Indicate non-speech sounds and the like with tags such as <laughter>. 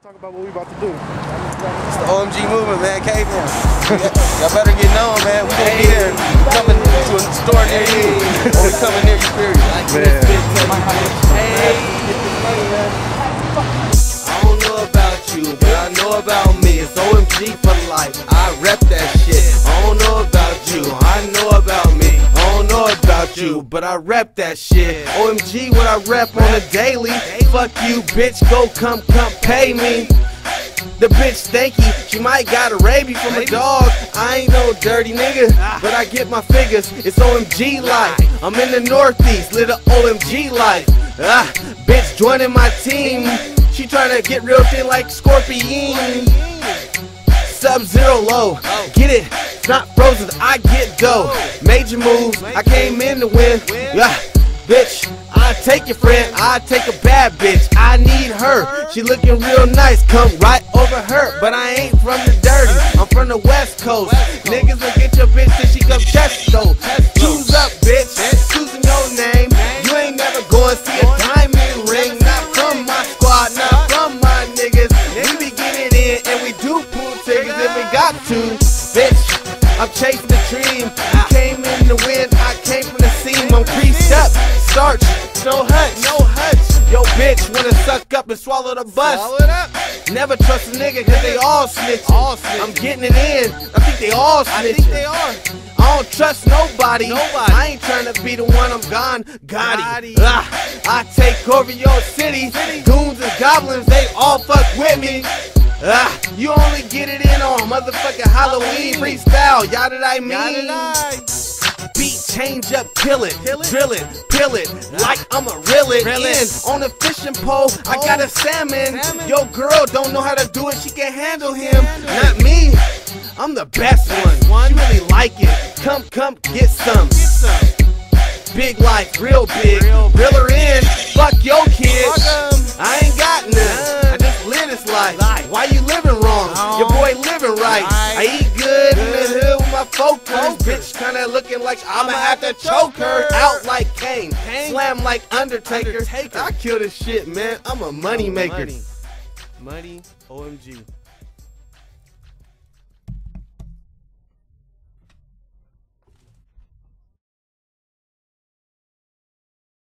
Talk about what we about to do. It's the OMG movement, man. Caveman. <laughs> Y'all better get known, man. We gonna be there. We coming to a store near you. Or we coming near you, period. Man. I don't know about you, but I know about me. It's OMG for life. I rep that shit. I don't know about you. I know about me. I don't know about you, but I rep that shit. OMG, what I rep on a daily. Fuck you, bitch. Go come, come pay me. The bitch stanky, she might got a rabies from a dog. I ain't no dirty nigga, but I get my figures. It's OMG life. I'm in the Northeast, little OMG life. Ah, bitch joining my team. She tryna get real thin like Scorpion. Sub zero low, get it? It's not frozen. I get dough. Major moves. I came in to win. Yeah, bitch. I take your friend. I take a bad bitch. I need her. She looking real nice. Come right over her. But I ain't from the dirty. I'm from the West Coast. Niggas will get your bitch till she come chest though. Choose up, bitch. Choosing your name. You ain't never going to see a diamond ring. Not from my squad. Not from my niggas. We be getting in and we do pull triggers if we got to. Bitch, I'm chasing the dream. You came in the wind, I came from the seam. I'm creased up. No hutch. No hutch. Yo, bitch, wanna suck up and swallow the bus. Never trust a nigga cause they all snitch. All I'm getting it in. I think they all snitch. I think they are. I don't trust nobody. Nobody. I ain't trying to be the one I'm gone. Gotti. Ah, I take over your city. Goons and goblins, they all fuck with me. Ah, you only get it in on motherfucking Halloween freestyle. Y'all did I mean? Change up, kill it, kill it, drill it, pill it, like I'ma reel it in. On a fishing pole, I got a salmon. Yo, girl don't know how to do it, she can handle him. Not me, I'm the best one. She really like it. Come, come, get some. Big life, real big. Reel her in, fuck your kids. I ain't got none. I just live this life. Why you living wrong? Oh. Your boy living right. I eat focus. Bitch kinda looking like I'ma have to choke her. Out like Kane, slam like Undertaker. I kill this shit, man. I'm a money maker. Money, OMG.